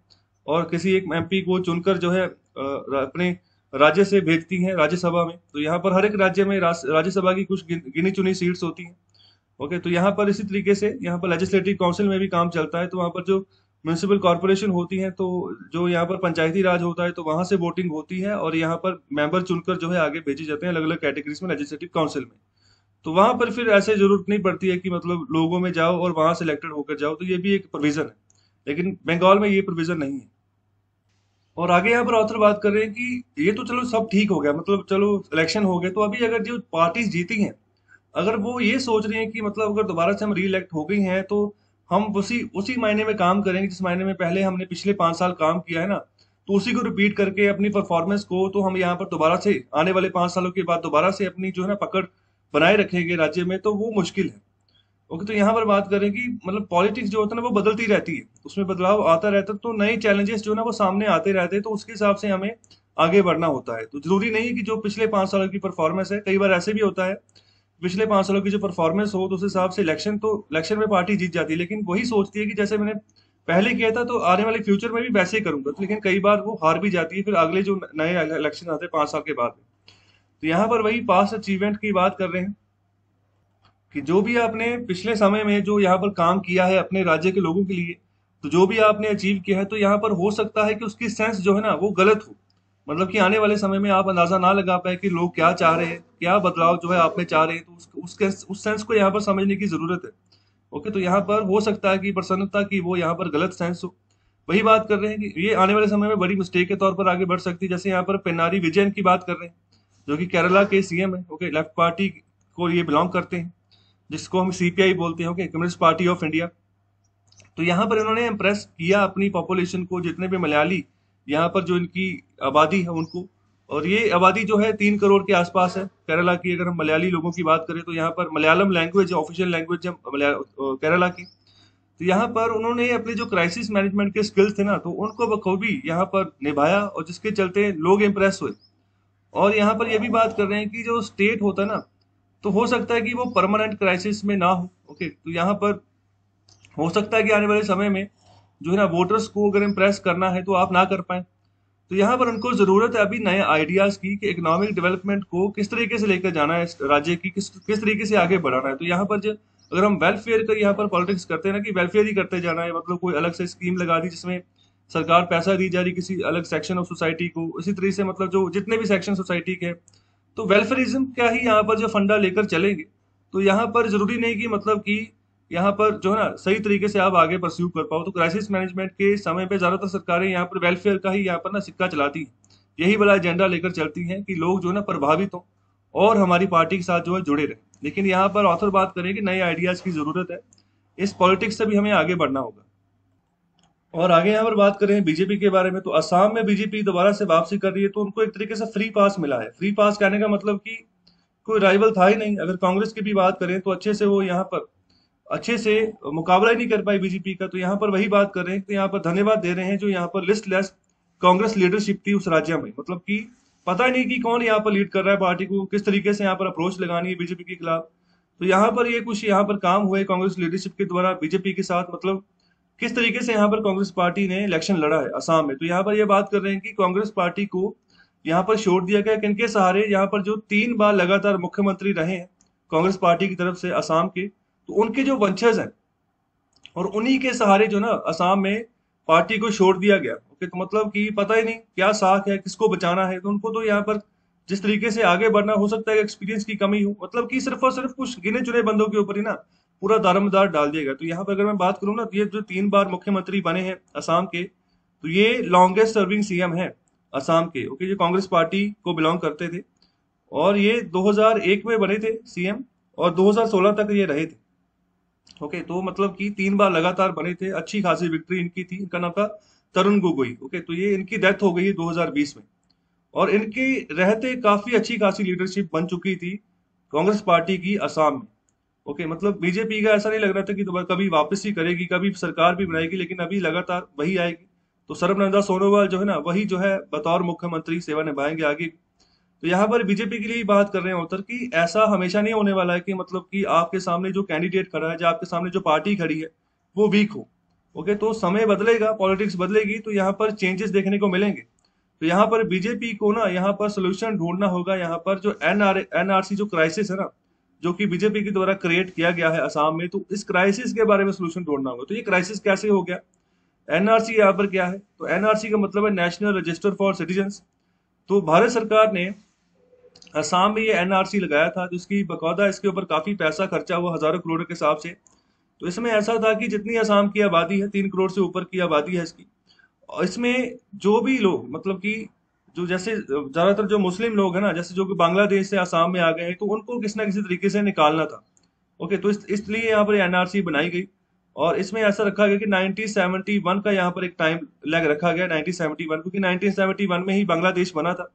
और किसी एक एमपी को चुनकर जो है अपने राज्य से भेजती हैं राज्यसभा में। तो यहाँ पर हर एक राज्य में राज्यसभा की कुछ गिनी चुनी सीट्स होती हैं। ओके तो यहाँ पर इसी तरीके से यहाँ पर लेजिस्लेटिव काउंसिल में भी काम चलता है तो वहाँ पर जो म्यूनसिपल कॉरपोरेशन होती है तो जो यहाँ पर पंचायती राज होता है तो वहाँ से वोटिंग होती है और यहाँ पर मेंबर चुनकर जो है आगे भेजे जाते हैं अलग अलग कैटेगरीज में लेजिस्लेटिव काउंसिल में। तो वहाँ पर फिर ऐसे ज़रूरत नहीं पड़ती है कि मतलब लोगों में जाओ और वहाँ सिलेक्टेड होकर जाओ तो ये भी एक प्रोविज़न है। लेकिन बंगाल में ये प्रोविज़न नहीं है। और आगे यहाँ पर ऑथर बात कर रहे हैं कि ये तो चलो सब ठीक हो गया मतलब चलो इलेक्शन हो गए तो अभी अगर जो पार्टीज़ जीती हैं, अगर वो ये सोच रही हैं कि मतलब अगर दोबारा से हम री इलेक्ट हो गई हैं तो हम उसी उसी महीने में काम करेंगे जिस महीने में पहले हमने पिछले पाँच साल काम किया है ना तो उसी को रिपीट करके अपनी परफॉर्मेंस को तो हम यहाँ पर दोबारा से, आने वाले पाँच सालों के बाद दोबारा से अपनी जो है ना पकड़ बनाए रखेंगे राज्य में तो वो मुश्किल है। ओके तो यहाँ पर बात करें कि मतलब पॉलिटिक्स जो होता है ना वो बदलती रहती है। उसमें बदलाव आता रहता है तो नए चैलेंजेस जो है ना वो सामने आते रहते हैं तो उसके हिसाब से हमें आगे बढ़ना होता है। तो ज़रूरी नहीं है कि जो पिछले पाँच सालों की परफॉर्मेंस है, कई बार ऐसे भी होता है पिछले पाँच सालों की जो परफॉर्मेंस हो तो उस हिसाब से इलेक्शन तो इलेक्शन में पार्टी जीत जाती है, लेकिन वही सोचती है कि जैसे मैंने पहले किया था तो आने वाले फ्यूचर में भी वैसे ही करूँगा। तो लेकिन कई बार वो हार भी जाती है, फिर अगले जो नए इलेक्शन आते हैं, पाँच साल के बाद। तो यहाँ पर वही पास अचीवमेंट की बात कर रहे हैं कि जो भी आपने पिछले समय में जो यहाँ पर काम किया है अपने राज्य के लोगों के लिए तो जो भी आपने अचीव किया है तो यहाँ पर हो सकता है कि उसकी सेंस जो है ना, वो गलत हो। मतलब कि आने वाले समय में आप अंदाज़ा ना लगा पाए कि लोग क्या चाह रहे हैं क्या बदलाव जो है आप में चाह रहे हैं तो उस, उसके उस सेंस को यहाँ पर समझने की ज़रूरत है। ओके तो यहाँ पर हो सकता है कि प्रसन्नता की वो यहाँ पर गलत सेंस हो। वही बात कर रहे हैं कि ये आने वाले समय में बड़ी मिस्टेक के तौर पर आगे बढ़ सकती है। जैसे यहाँ पर पेनारी विजयन की बात कर रहे हैं जो कि केरला के सीएम है। ओके लेफ़्ट पार्टी को ये बिलोंग करते हैं जिसको हम सीपीआई बोलते हैं। Okay communist party of India तो यहाँ पर इन्होंने इम्प्रेस किया अपनी पॉपुलेशन को जितने भी मलयाली यहाँ पर जो इनकी आबादी है उनको, और ये आबादी जो है तीन करोड़ के आसपास है। केरला की अगर हम मलयाली लोगों की बात करें तो यहाँ पर मलयालम लैंग्वेज ऑफिशियल लैंग्वेज है केरला की। तो यहाँ पर उन्होंने अपने जो क्राइसिस मैनेजमेंट के स्किल्स थे ना तो उनको बखूबी यहाँ पर निभाया, और जिसके चलते लोग इम्प्रेस हुए। और यहाँ पर ये भी बात कर रहे हैं कि जो स्टेट होता है ना तो हो सकता है कि वो परमानेंट क्राइसिस में ना हो ओके तो यहाँ पर हो सकता है कि आने वाले समय में जो है ना वोटर्स को अगर इम्प्रेस करना है तो आप ना कर पाए। तो यहाँ पर उनको ज़रूरत है अभी नए आइडियाज़ की कि इकोनॉमिक डेवलपमेंट को किस तरीके से लेकर जाना है राज्य की किस किस तरीके से आगे बढ़ाना है। तो यहाँ पर जो, अगर हम वेलफेयर का यहाँ पर पॉलिटिक्स करते हैं ना कि वेलफेयर ही करते जाना है मतलब कोई अलग से स्कीम लगा दी जिसमें सरकार पैसा दी जा रही किसी अलग सेक्शन ऑफ़ सोसाइटी को, इसी तरीके से मतलब जो जितने भी सेक्शन सोसाइटी के तो वेलफेयरिज्म क्या ही यहाँ पर जो फंडा लेकर चलेंगे। तो यहाँ पर ज़रूरी नहीं कि मतलब कि यहाँ पर जो है ना, सही तरीके से आप आगे परस्यू कर पाओ। तो क्राइसिस मैनेजमेंट के समय पे ज़्यादातर सरकारें यहाँ पर वेलफेयर का ही यहाँ पर ना सिक्का चलाती हैं। यही बड़ा एजेंडा लेकर चलती हैं कि लोग जो है ना प्रभावित हों और हमारी पार्टी के साथ जो है जुड़े रहे। लेकिन यहाँ पर ऑथर बात करें कि नए आइडियाज़ की ज़रूरत है। इस पॉलिटिक्स से भी हमें आगे बढ़ना होगा। और आगे यहाँ पर बात करें बीजेपी के बारे में तो असम में बीजेपी दोबारा से वापसी कर रही है तो उनको एक तरीके से फ्री पास मिला है। फ्री पास कहने का मतलब कि कोई राइवल था ही नहीं। अगर कांग्रेस की भी बात करें तो अच्छे से वो यहाँ पर अच्छे से मुकाबला ही नहीं कर पाई बीजेपी का तो यहाँ पर वही बात कर रहे हैं तो यहाँ पर धन्यवाद दे रहे हैं जो यहाँ पर लिस्ट लेस कांग्रेस लीडरशिप थी उस राज्य में मतलब कि पता ही नहीं कि कौन यहाँ पर लीड कर रहा है पार्टी को किस तरीके से यहाँ पर अप्रोच लगानी है बीजेपी के खिलाफ तो यहाँ पर ये कुछ यहाँ पर काम हुए कांग्रेस लीडरशिप के द्वारा बीजेपी के साथ मतलब किस तरीके से यहाँ पर कांग्रेस पार्टी ने इलेक्शन लड़ा है असम में तो यहाँ पर ये बात कर रहे हैं कि कांग्रेस पार्टी को यहाँ पर छोड़ दिया गया किनके सहारे यहाँ पर जो तीन बार लगातार मुख्यमंत्री रहे हैं कांग्रेस पार्टी की तरफ़ से असम के तो उनके जो वंशज हैं और उन्हीं के सहारे जो ना असम में पार्टी को छोड़ दिया गया। ओके तो मतलब कि पता ही नहीं क्या साख है, किसको बचाना है तो उनको तो यहाँ पर जिस तरीके से आगे बढ़ना, हो सकता है एक्सपीरियंस की कमी हो। मतलब कि सिर्फ़ और सिर्फ़ कुछ गिने चुने बंदों के ऊपर ही ना पूरा दारमदार डाल दिया गया। तो यहाँ पर अगर मैं बात करूँ ना तो ये जो तीन बार मुख्यमंत्री बने हैं असम के तो ये लॉन्गेस्ट सर्विंग सीएम है असम के। ओके जो कांग्रेस पार्टी को बिलोंग करते थे और ये 2001 में बने थे सीएम और 2016 तक ये रहे थे। ओके तो मतलब कि तीन बार लगातार बने थे, अच्छी खासी विक्ट्री इनकी थी, इनका नाम था तरुण गोगोई ओके तो ये इनकी डेथ हो गई है 2020 में। और इनके रहते काफ़ी अच्छी खासी लीडरशिप बन चुकी थी कांग्रेस पार्टी की असम में। ओके मतलब बीजेपी का ऐसा नहीं लग रहा था कि कभी वापस ही करेगी, कभी सरकार भी बनाएगी, लेकिन अभी लगातार वही आएगी। तो सर्वनंदा सोनोवाल जो है ना, वही जो है बतौर मुख्यमंत्री, सेवा निभाएँगे आगे तो यहाँ पर बीजेपी के लिए बात कर रहे हैं उत्तर की, ऐसा हमेशा नहीं होने वाला है कि मतलब कि आपके सामने जो कैंडिडेट खड़ा है, जो आपके सामने जो पार्टी खड़ी है, वो वीक हो। ओके तो समय बदलेगा पॉलिटिक्स बदलेगी तो यहाँ पर चेंजेस देखने को मिलेंगे। तो यहाँ पर बीजेपी को ना, यहाँ पर सोल्यूशन ढूंढना होगा। यहाँ पर जो एनआर एनआरसी जो क्राइसिस है ना, जो कि बीजेपी के द्वारा क्रिएट किया गया है असम में तो इस क्राइसिस के बारे में सोल्यूशन ढूंढना होगा। तो ये क्राइसिस कैसे हो गया? एनआरसी यहाँ पर क्या है? तो एनआरसी का मतलब है नेशनल रजिस्टर फॉर सिटीजन तो भारत सरकार ने असम में ये एनआरसी लगाया था जिसकी बकौदा इसके ऊपर काफ़ी पैसा खर्चा हुआ हज़ारों करोड़ के हिसाब से। तो इसमें ऐसा था कि जितनी असम की आबादी है तीन करोड़ से ऊपर की आबादी है इसकी। और इसमें जो भी लोग मतलब कि जो जैसे ज़्यादातर जो मुस्लिम लोग हैं ना जैसे जो कि बांग्लादेश से आसाम में आ गए हैं तो उनको किसी ना किसी तरीके से निकालना था। ओके तो इस, इसलिए यहाँ पर एनआरसी बनाई गई। और इसमें ऐसा रखा गया कि 1971 का यहाँ पर एक टाइम लैग रखा गया 1971 क्योंकि 1971 में ही बांग्लादेश बना था।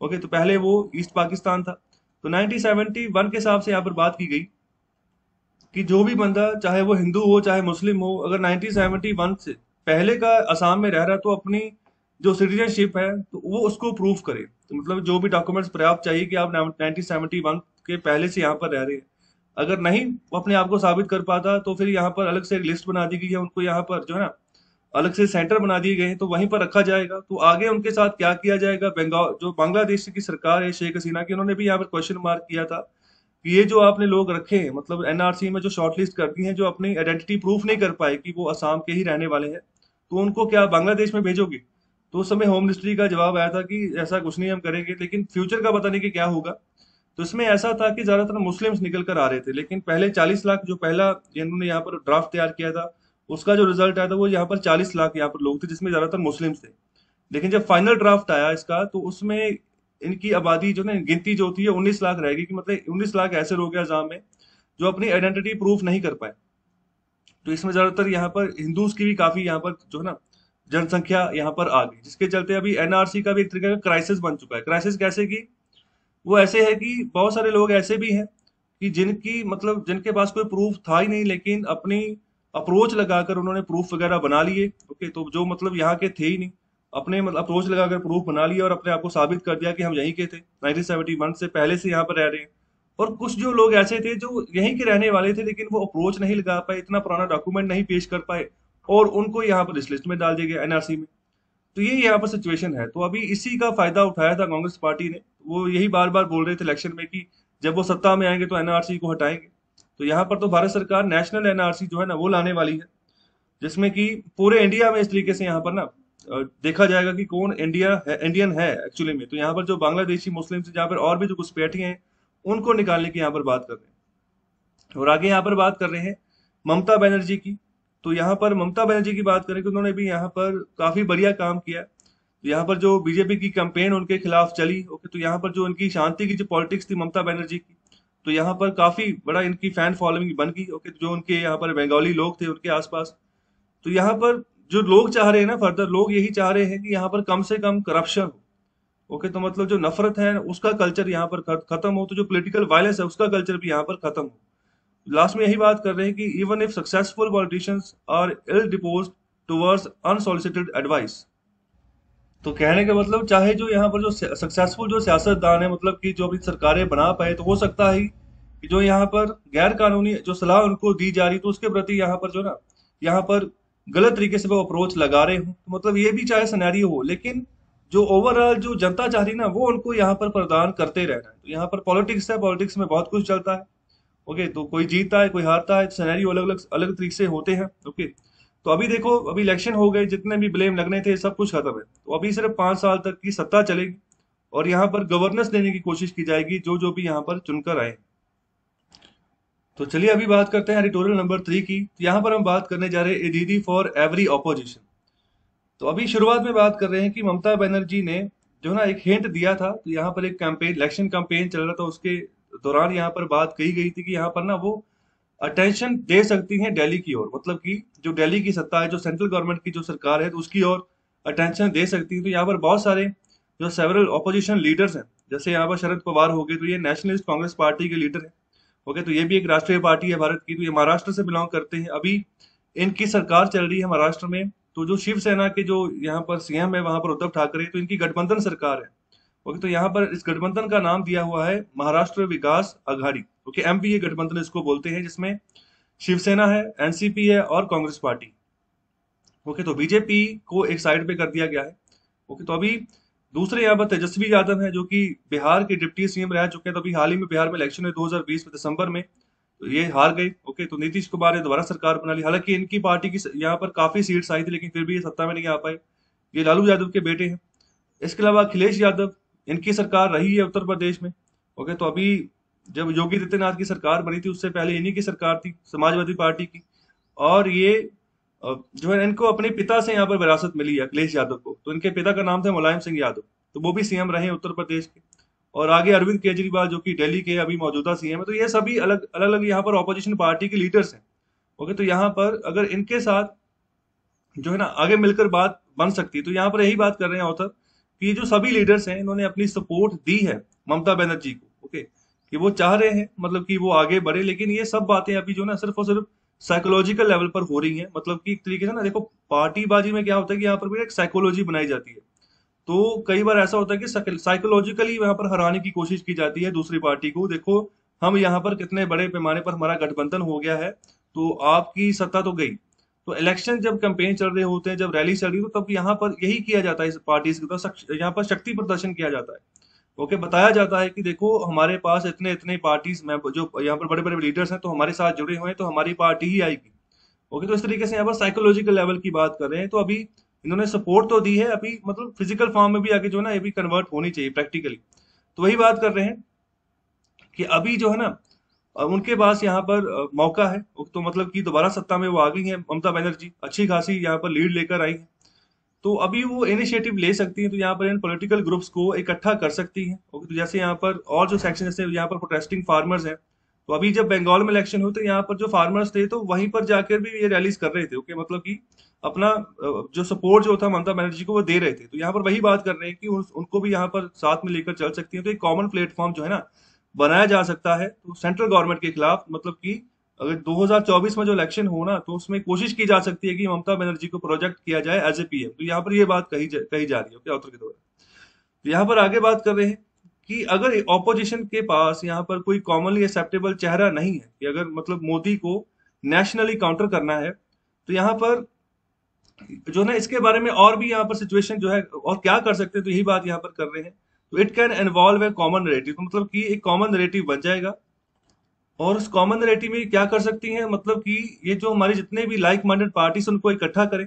ओके तो पहले वो ईस्ट पाकिस्तान था। तो 1971 के हिसाब से यहाँ पर बात की गई कि जो भी बंदा, चाहे वो हिंदू हो, चाहे मुस्लिम हो, अगर 1971 से पहले का असम में रह रहा तो अपनी जो सिटीजनशिप है तो वो उसको प्रूव करे। तो मतलब जो भी डॉक्यूमेंट्स पर्याप्त चाहिए कि आप 1971 के पहले से यहाँ पर रह रहे हैं। अगर नहीं, वो अपने आप को साबित कर पाता तो फिर यहाँ पर अलग से लिस्ट बना दी गई है, उनको यहाँ पर जो है ना अलग से सेंटर बना दिए गए हैं तो वहीं पर रखा जाएगा। तो आगे उनके साथ क्या किया जाएगा? बंगाल, जो बांग्लादेश की सरकार है, शेख हसीना की, उन्होंने भी यहाँ पर क्वेश्चन मार्क किया था कि ये जो आपने लोग रखे हैं मतलब एनआरसी में जो शॉर्टलिस्ट करती हैं, जो अपनी आइडेंटिटी प्रूफ नहीं कर पाए कि वो असम के ही रहने वाले हैं तो उनको क्या बांग्लादेश में भेजोगे? तो उस समय होम मिनिस्ट्री का जवाब आया था कि ऐसा कुछ नहीं हम करेंगे, लेकिन फ्यूचर का पता नहीं कि क्या होगा। तो इसमें ऐसा था कि ज़्यादातर मुस्लिम्स निकल कर आ रहे थे, लेकिन पहले 40 लाख, जो पहला जिन्होंने यहाँ पर ड्राफ्ट तैयार किया था उसका जो रिज़ल्ट आया था वो यहाँ पर 40 लाख यहाँ पर लोग थे, जिसमें ज़्यादातर मुस्लिम्स थे। लेकिन जब फाइनल ड्राफ्ट आया इसका तो उसमें इनकी आबादी जो ना, गिनती जो होती है, उन्नीस लाख रहेगी कि मतलब उन्नीस लाख ऐसे लोग हैं आजाम में, जो अपनी आइडेंटिटी प्रूफ नहीं कर पाए। तो इसमें ज़्यादातर यहाँ पर हिंदूज की भी काफ़ी यहाँ पर जो है ना, जनसंख्या यहाँ पर आ गई, जिसके चलते अभी एनआरसी का भी एक तरीके का क्राइसिस बन चुका है। क्राइसिस कैसे की? वो ऐसे है कि बहुत सारे लोग ऐसे भी हैं कि जिनकी मतलब जिनके पास कोई प्रूफ था ही नहीं, लेकिन अपनी अप्रोच लगाकर उन्होंने प्रूफ वगैरह बना लिए। ओके तो जो मतलब यहाँ के थे ही नहीं। अपने मतलब अप्रोच लगाकर प्रूफ बना लिया और अपने आप को साबित कर दिया कि हम यहीं के थे। 1971 से पहले से यहाँ पर रह रहे हैं। और कुछ जो लोग ऐसे थे जो यहीं के रहने वाले थे, लेकिन वो अप्रोच नहीं लगा पाए, इतना पुराना डॉक्यूमेंट नहीं पेश कर पाए और उनको यहाँ पर इस लिस्ट में डाल दिया गया एनआरसी में। तो ये यहाँ पर सिचुएशन है। तो अभी इसी का फ़ायदा उठाया था कांग्रेस पार्टी ने। वो यही बार बार बोल रहे थे इलेक्शन में कि जब वो सत्ता में आएँगे तो एनआरसी को हटाएँगे। तो यहाँ पर तो भारत सरकार नेशनल एनआरसी जो है ना, वो लाने वाली है, जिसमें कि पूरे इंडिया में इस तरीके से यहाँ पर ना देखा जाएगा कि कौन इंडिया है, इंडियन है एक्चुअली में। तो यहाँ पर जो बांग्लादेशी मुस्लिम जहाँ पर और भी जो घुसपैठी हैं, उनको निकालने की यहाँ पर बात कर रहे हैं। और आगे यहाँ पर बात कर रहे हैं ममता बनर्जी की। तो यहाँ पर ममता बनर्जी की बात करें तो उन्होंने भी यहाँ पर काफ़ी बढ़िया काम किया। तो यहाँ पर जो बीजेपी की कैंपेन उनके खिलाफ चली, ओके तो यहाँ पर जो उनकी शांति की जो पॉलिटिक्स थी ममता बनर्जी की तो यहाँ पर काफ़ी बड़ा इनकी फ़ैन फॉलोइंग बन गई ओके जो उनके यहाँ पर बंगाली लोग थे उनके आसपास। तो यहाँ पर जो लोग चाह रहे हैं ना फर्दर लोग यही चाह रहे हैं कि यहाँ पर कम से कम करप्शन हो। ओके तो मतलब जो नफरत है, उसका कल्चर यहाँ पर खत्म हो तो जो पोलिटिकल वायलेंस है, उसका कल्चर भी यहाँ पर खत्म हो। लास्ट में यही बात कर रहे हैं कि even if successful politicians are ill disposed towards unsolicited advice तो कहने का मतलब चाहे जो यहाँ पर जो सक्सेसफुल जो सियासतदान है मतलब कि जो अभी सरकारें बना पाए तो हो सकता है कि जो यहाँ पर गैर कानूनी जो सलाह उनको दी जा रही तो उसके प्रति यहाँ पर जो ना, यहाँ पर गलत तरीके से वो अप्रोच लगा रहे हो। तो मतलब ये भी चाहे सनैरियो हो, लेकिन जो ओवरऑल जो जनता चाह रही ना, वो उनको यहाँ पर प्रदान करते रहना है। तो यहाँ पर पॉलिटिक्स है पॉलिटिक्स में बहुत कुछ चलता है। ओके तो कोई जीतता है, कोई हारता है तो सिनेरियो अलग अलग अलग तरीके से होते हैं। ओके तो अभी देखो, अभी इलेक्शन हो गए, जितने भी ब्लेम लगने थे, सब कुछ खत्म है। तो अभी सिर्फ़ पाँच साल तक की सत्ता चलेगी और यहाँ पर गवर्नेंस देने की कोशिश की जाएगी, जो जो भी यहाँ पर चुनकर आए। तो चलिए अभी बात करते हैं एडिटोरियल नंबर थ्री की। तो यहाँ पर हम बात करने जा रहे हैं ए फॉर एवरी ऑपोजिशन तो अभी शुरुआत में बात कर रहे हैं कि ममता बनर्जी ने जो ना, एक हिंट दिया था तो यहाँ पर एक कैंपेन इलेक्शन कैंपेन चल रहा था, उसके दौरान यहाँ पर बात कही गई थी कि यहाँ पर ना वो अटेंशन दे सकती हैं दिल्ली की ओर। मतलब कि जो दिल्ली की सत्ता है, जो सेंट्रल गवर्नमेंट की जो सरकार है तो उसकी ओर अटेंशन दे सकती है। तो यहाँ पर बहुत सारे जो सेवरल ऑपोजिशन लीडर्स हैं, जैसे यहाँ पर शरद पवार हो गए तो ये नेशनलिस्ट कांग्रेस पार्टी के लीडर है। ओके तो ये भी एक राष्ट्रीय पार्टी है भारत की तो ये महाराष्ट्र से बिलोंग करते हैं। अभी इनकी सरकार चल रही है महाराष्ट्र में तो जो शिवसेना के जो यहाँ पर सीएम है, वहाँ पर उद्धव ठाकरे तो इनकी गठबंधन सरकार है। ओके तो यहाँ पर इस गठबंधन का नाम दिया हुआ है महाराष्ट्र विकास अघाड़ी ओके एमपीए गठबंधन इसको बोलते हैं, जिसमें शिवसेना है एनसीपी है और कांग्रेस पार्टी। ओके तो बीजेपी को एक साइड पे कर दिया गया है। ओके तो अभी दूसरे यहाँ पर तेजस्वी यादव है, जो कि बिहार के डिप्टी सीएम रह चुके हैं तो अभी हाल ही में बिहार में इलेक्शन है 2020 में दिसंबर में तो ये हार गए। ओके तो नीतीश कुमार ने दोबारा सरकार बना ली। हालाँकि इनकी पार्टी की यहाँ पर काफ़ी सीट्स आई थी, लेकिन फिर भी ये सत्ता में नहीं आ पाए ये लालू यादव के बेटे हैं। इसके अलावा अखिलेश यादव, इनकी सरकार रही है उत्तर प्रदेश में। ओके तो अभी जब योगी आदित्यनाथ की सरकार बनी थी, उससे पहले इन्हीं की सरकार थी, समाजवादी पार्टी की। और ये जो है, इनको अपने पिता से यहाँ पर विरासत मिली है अखिलेश यादव को। तो इनके पिता का नाम था मुलायम सिंह यादव। तो वो भी सीएम रहे उत्तर प्रदेश के। और आगे अरविंद केजरीवाल, जो कि दिल्ली के अभी मौजूदा सीएम है तो ये सभी अलग अलग अलग यहाँ पर ऑपोजिशन पार्टी के लीडर्स हैं। ओके तो यहाँ पर अगर इनके साथ जो है ना, आगे मिलकर बात बन सकती है तो यहाँ पर यही बात कर रहे हैं ऑथर कि जो सभी लीडर्स हैं, इन्होंने अपनी सपोर्ट दी है ममता बनर्जी को। कि वो चाह रहे हैं मतलब कि वो आगे बढ़े, लेकिन ये सब बातें अभी जो ना सिर्फ़ और सिर्फ़ साइकोलॉजिकल लेवल पर हो रही है। मतलब कि एक तरीके से ना, देखो पार्टी बाजी में क्या होता है कि यहाँ पर भी एक साइकोलॉजी बनाई जाती है। तो कई बार ऐसा होता है कि साइकोलॉजिकली यहाँ पर हराने की कोशिश की जाती है दूसरी पार्टी को। देखो, हम यहाँ पर कितने बड़े पैमाने पर हमारा गठबंधन हो गया है तो आपकी सत्ता तो गई। तो इलेक्शन जब कैंपेन चल रहे होते हैं, जब रैली चल रही हो तब यहाँ पर यही किया जाता है इस पार्टी की तरफ़ यहाँ पर शक्ति प्रदर्शन किया जाता है। ओके, बताया जाता है कि देखो, हमारे पास इतने इतने पार्टीज़ में जो यहाँ पर बड़े बड़े लीडर्स हैं तो हमारे साथ जुड़े हुए हैं तो हमारी पार्टी ही आएगी। ओके तो इस तरीके से यहाँ पर साइकोलॉजिकल लेवल की बात कर रहे हैं तो अभी इन्होंने सपोर्ट तो दी है, अभी मतलब फ़िज़िकल फॉर्म में भी आगे जो है ना, ये भी कन्वर्ट होनी चाहिए प्रैक्टिकली तो वही बात कर रहे हैं कि अभी जो है ना उनके पास यहाँ पर मौका है तो मतलब कि दोबारा सत्ता में वो आ गई है, ममता बनर्जी, अच्छी खासी यहाँ पर लीड लेकर आई है। तो अभी वो इनिशिएटिव ले सकती हैं तो यहाँ पर इन पॉलिटिकल ग्रुप्स को इकट्ठा कर सकती हैं। तो जैसे यहाँ पर और जो सेक्शन जैसे यहाँ पर प्रोटेस्टिंग फार्मर्स हैं। तो अभी जब बंगाल में इलेक्शन हुए तो यहाँ पर जो फार्मर्स थे तो वहीं पर जाकर भी ये रैलीज कर रहे थे। ओके मतलब कि अपना जो सपोर्ट जो था ममता बनर्जी को, वो दे रहे थे। तो यहाँ पर वही बात कर रहे हैं कि उनको भी यहाँ पर साथ में लेकर चल सकती है। तो एक कॉमन प्लेटफॉर्म जो है ना, बनाया जा सकता है। तो सेंट्रल गवर्नमेंट के खिलाफ मतलब कि अगर 2024 में जो इलेक्शन हो ना तो उसमें कोशिश की जा सकती है कि ममता बनर्जी को प्रोजेक्ट किया जाए एज ए पीएम तो यहाँ पर ये बात कही जा, कही जा रही है उत्तर के द्वारा। तो यहाँ पर आगे बात कर रहे हैं कि अगर ऑपोजिशन के पास यहाँ पर कोई कॉमनली एक्सेप्टेबल चेहरा नहीं है कि अगर मतलब मोदी को नेशनली काउंटर करना है तो यहाँ पर जो ना इसके बारे में और भी यहाँ पर सिचुएशन जो है और क्या कर सकते हैं तो यही बात यहाँ पर कर रहे हैं। तो it can involve a common narrative मतलब कि एक कॉमन नरेटिव बन जाएगा। और उस कॉमन नरेटिव में क्या कर सकती हैं? मतलब कि ये जो हमारे जितने भी लाइक माइंडेड पार्टी उनको इकट्ठा करें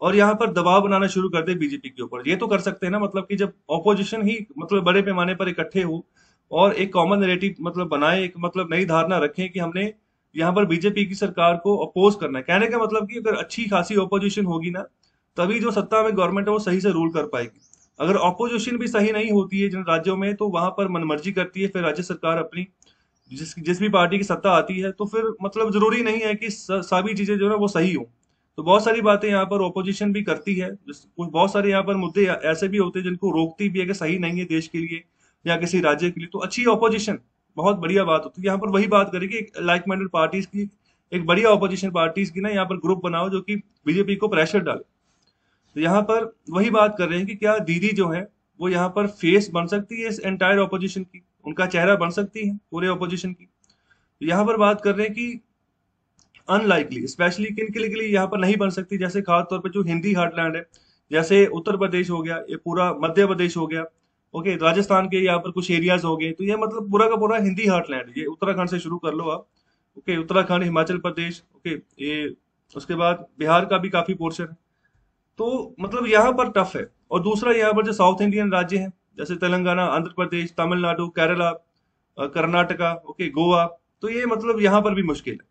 और यहाँ पर दबाव बनाना शुरू कर दे बीजेपी के ऊपर। ये तो कर सकते हैं ना मतलब कि जब ऑपोजिशन ही मतलब बड़े पैमाने पर इकट्ठे हो और एक कॉमन नरेटिव मतलब बनाए, एक मतलब नई धारणा रखें कि हमने यहाँ पर बीजेपी की सरकार को अपोज करना है। कहने का मतलब कि अगर अच्छी खासी ऑपोजिशन होगी ना, तभी जो सत्ता में गवर्नमेंट है, वो सही से रूल कर पाएगी। अगर ऑपोजिशन भी सही नहीं होती है जिन राज्यों में तो वहाँ पर मनमर्जी करती है, फिर राज्य सरकार अपनी जिस जिस भी पार्टी की सत्ता आती है तो फिर मतलब ज़रूरी नहीं है कि सभी चीज़ें जो है वो सही हो। तो बहुत सारी बातें यहाँ पर ओपोजिशन भी करती है कुछ बहुत सारे यहाँ पर मुद्दे ऐसे भी होते हैं जिनको रोकती भी है कि सही नहीं है देश के लिए या किसी राज्य के लिए। तो अच्छी ऑपोजिशन बहुत बढ़िया बात होती है। यहाँ पर वही बात करेगी लाइक माइंडेड पार्टीज़ की, एक बढ़िया ऑपोजिशन पार्टीज़ की ना यहाँ पर ग्रुप बनाओ जो कि बीजेपी को प्रेशर डाले। तो यहाँ पर वही बात कर रहे हैं कि क्या दीदी जो है, वो यहाँ पर फेस बन सकती है इस एंटायर ऑपोजिशन की? उनका चेहरा बन सकती है पूरे ऑपोजिशन की। यहाँ पर बात कर रहे हैं कि अनलाइकली स्पेशली किन के लिए यहाँ पर नहीं बन सकती? जैसे खास तौर पर जो हिंदी हार्टलैंड है, जैसे उत्तर प्रदेश हो गया, ये पूरा मध्य प्रदेश हो गया ओके राजस्थान के यहाँ पर कुछ एरियाज़ हो गए तो ये मतलब पूरा का पूरा हिंदी हार्टलैंड ये उत्तराखंड से शुरू कर लो आप ओके उत्तराखंड, हिमाचल प्रदेश ओके ये उसके बाद बिहार का भी काफ़ी पोर्शन है। तो मतलब यहाँ पर टफ है। और दूसरा यहाँ पर जो साउथ इंडियन राज्य है जैसे तेलंगाना, आंध्र प्रदेश, तमिलनाडु, केरला कर्नाटका, ओके, गोवा तो ये मतलब यहाँ पर भी मुश्किल है।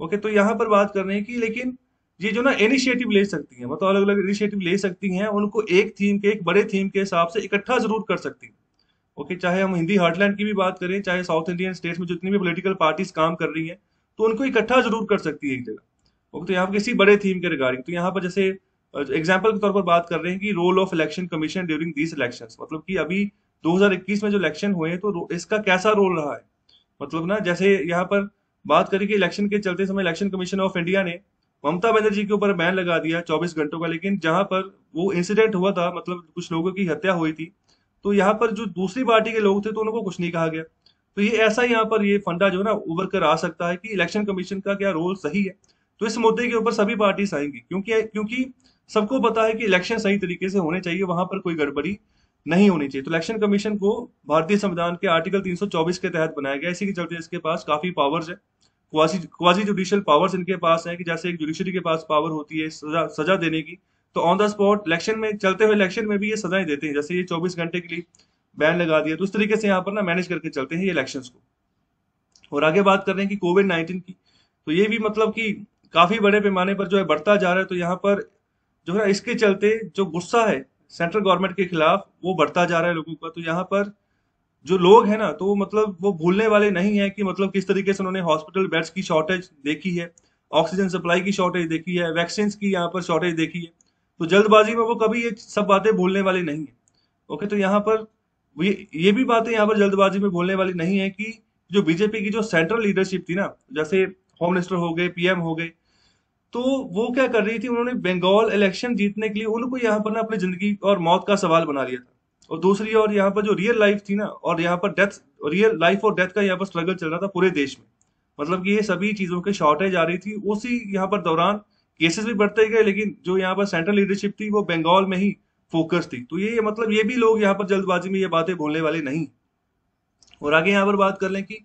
ओके तो यहाँ पर बात कर रहे हैं कि लेकिन ये जो ना इनिशिएटिव ले सकती हैं मतलब अलग अलग इनिशिएटिव ले सकती हैं, उनको एक थीम के, एक बड़े थीम के हिसाब से इकट्ठा ज़रूर कर सकती हैं। ओके, चाहे हम हिंदी हार्टलैंड की भी बात करें, चाहे साउथ इंडियन स्टेट्स में जितनी भी पोलिटिकल पार्टीज़ काम कर रही हैं तो उनको इकट्ठा ज़रूर कर सकती है एक जगह। ओके तो यहाँ पर किसी बड़े थीम के रिगार्डिंग तो यहाँ पर जैसे एग्ज़ाम्पल के तौर पर बात कर रहे हैं कि role of election commission during these election मतलब कि अभी 2021 में जो इलेक्शन हुए हैं तो इसका कैसा रोल रहा है? मतलब ना, जैसे यहाँ पर बात करें कि इलेक्शन के चलते समय इलेक्शन कमीशन ऑफ़ इंडिया ने ममता बनर्जी के ऊपर बैन लगा दिया 24 घंटों का, लेकिन जहाँ पर वो इंसिडेंट हुआ था मतलब कुछ लोगों की हत्या हुई थी तो यहाँ पर जो दूसरी पार्टी के लोग थे तो उनको कुछ नहीं कहा गया। तो ये ऐसा यहाँ पर ये फंडा जो है ना उभर कर आ सकता है कि इलेक्शन कमीशन का क्या रोल सही है? तो इस मुद्दे के ऊपर सभी पार्टी आएँगी, क्योंकि क्योंकि सबको पता है कि इलेक्शन सही तरीके से होने चाहिए, वहाँ पर कोई गड़बड़ी नहीं होनी चाहिए। तो इलेक्शन कमीशन को भारतीय संविधान के आर्टिकल 324 के तहत बनाया गया इसी के चलते इसके पास काफ़ी पावर्स है। क्वासी जुडिशियल पावर्स इनके पास है कि जैसे एक जुडिशरी के पास पावर होती है, सजा सजा देने की। तो ऑन द स्पॉट इलेक्शन में, चलते हुए इलेक्शन में भी ये सजाएँ देते हैं। जैसे ये चौबीस घंटे के लिए बैन लगा दिया तो उस तरीके से यहाँ पर ना मैनेज करके चलते हैं ये इलेक्शन को। और आगे बात कर रहे हैं कि कोविड नाइन्टीन की। तो ये भी मतलब कि काफ़ी बड़े पैमाने पर जो है बढ़ता जा रहा है। तो यहाँ पर जो है इसके चलते जो गुस्सा है सेंट्रल गवर्नमेंट के खिलाफ, वो बढ़ता जा रहा है लोगों का। तो यहाँ पर जो लोग हैं ना तो मतलब वो भूलने वाले नहीं है कि मतलब किस तरीके से उन्होंने हॉस्पिटल बेड्स की शॉर्टेज देखी है ऑक्सीजन सप्लाई की शॉर्टेज देखी है वैक्सीन की यहाँ पर शॉर्टेज देखी है। तो जल्दबाजी में वो कभी ये सब बातें भूलने वाली नहीं है। ओके तो यहाँ पर ये ये भी बातें यहाँ पर जल्दबाजी में बोलने वाली नहीं है कि जो बीजेपी की जो सेंट्रल लीडरशिप थी ना, जैसे होम मिनिस्टर हो गए पीएम हो गए तो वो क्या कर रही थी? उन्होंने बंगाल इलेक्शन जीतने के लिए उनको यहाँ पर ना अपनी ज़िंदगी और मौत का सवाल बना लिया था। और दूसरी और यहाँ पर जो रियल लाइफ थी ना, और यहाँ पर डेथ रियल लाइफ और डेथ का यहाँ पर स्ट्रगल चल रहा था पूरे देश में। मतलब कि ये सभी चीज़ों की शॉर्टेज आ रही थी। उसी यहाँ पर दौरान केसेस भी बढ़ते गए, लेकिन जो यहाँ पर सेंट्रल लीडरशिप थी, वो बंगाल में ही फोकस थी। तो ये मतलब ये भी लोग यहाँ पर जल्दबाजी में ये बातें बोलने वाले नहीं। और आगे यहाँ पर बात कर लें कि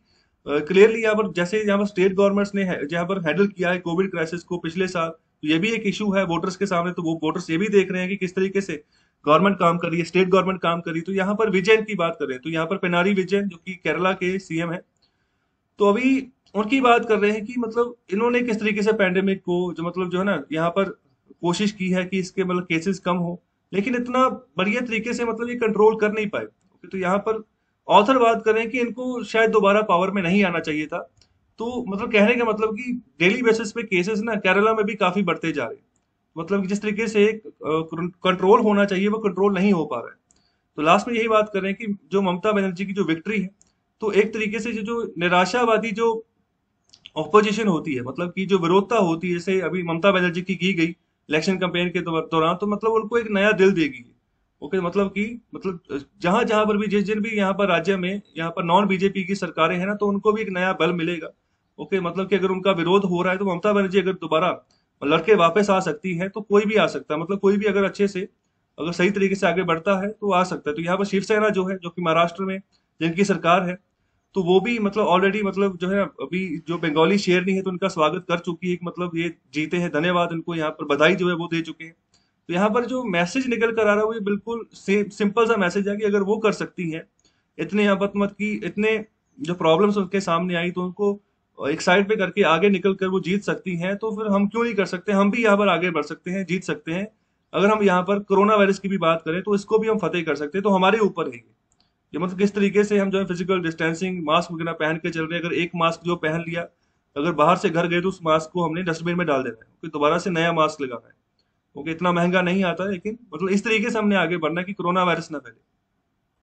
क्लियरली यहाँ पर जैसे यहाँ पर स्टेट गवर्नमेंट्स ने यहाँ पर हैंडल किया है कोविड क्राइसिस को पिछले साल तो ये भी एक इशू है वोटर्स के सामने तो वो वोटर्स ये भी देख रहे हैं कि किस तरीके से गवर्नमेंट काम कर रही है स्टेट गवर्नमेंट काम कर रही है। तो यहाँ पर विजयन की बात करें तो यहाँ पर पेनारी विजयन, जो कि केरला के सीएम है तो अभी उनकी बात कर रहे हैं कि मतलब इन्होंने किस तरीके से पैंडेमिक को, जो मतलब जो है ना, यहाँ पर कोशिश की है कि इसके मतलब केसेस कम हो, लेकिन इतना बढ़िया तरीके से मतलब ये कंट्रोल कर नहीं पाए। तो यहाँ पर ऑथर बात करें कि इनको शायद दोबारा पावर में नहीं आना चाहिए था। तो मतलब कहने का मतलब कि डेली बेसिस पे केसेस ना केरला में भी काफ़ी बढ़ते जा रहे हैं। मतलब जिस तरीके से एक कंट्रोल होना चाहिए, वो कंट्रोल नहीं हो पा रहा है। तो लास्ट में यही बात करें कि जो ममता बनर्जी की जो विक्ट्री है तो एक तरीके से जो निराशावादी जो ऑपोजिशन होती है मतलब कि जो विरोधता होती है, जैसे अभी ममता बनर्जी की की गई इलेक्शन कैंपेन के दौरान तो मतलब उनको एक नया दिल देगी। ओके मतलब कि मतलब जहाँ जहाँ पर भी, जिस जिन भी यहाँ पर राज्य में, यहाँ पर नॉन बीजेपी की सरकारें हैं ना तो उनको भी एक नया बल मिलेगा। ओके मतलब कि अगर उनका विरोध हो रहा है तो ममता बनर्जी अगर दोबारा लड़के वापस आ सकती है तो कोई भी आ सकता है। मतलब कोई भी अगर अच्छे से, अगर सही तरीके से आगे बढ़ता है तो आ सकता है। तो यहाँ पर शिवसेना जो है, जो कि महाराष्ट्र में जिनकी सरकार है तो वो भी मतलब ऑलरेडी मतलब जो है, अभी जो बंगाली शेयर नहीं है तो उनका स्वागत कर चुकी है। मतलब ये जीते हैं, धन्यवाद उनको यहाँ पर बधाई जो है वो दे चुके हैं। तो यहाँ पर जो मैसेज निकल कर आ रहा है, वो बिल्कुल सिंपल सा मैसेज है कि अगर वो कर सकती है, इतने आपत मत की इतने जो प्रॉब्लम्स उनके सामने आई तो उनको एक साइड पे करके आगे निकल कर वो जीत सकती हैं तो फिर हम क्यों नहीं कर सकते? हम भी यहाँ पर आगे बढ़ सकते हैं, जीत सकते हैं। अगर हम यहाँ पर कोरोना वायरस की भी बात करें तो इसको भी हम फतेह कर सकते हैं तो हमारे ऊपर है ये मतलब किस तरीके से हम जो है फ़िज़िकल डिस्टेंसिंग मास्क वगैरह पहन के चल रहे अगर एक मास्क जो पहन लिया, अगर बाहर से घर गए तो उस मास्क को हमने डस्टबिन में डाल देना है क्योंकि दोबारा से नया मास्क लगाना है। क्योंकि इतना महँगा नहीं आता, लेकिन मतलब इस तरीके से हमने आगे बढ़ना कि कोरोना वायरस ना फैले।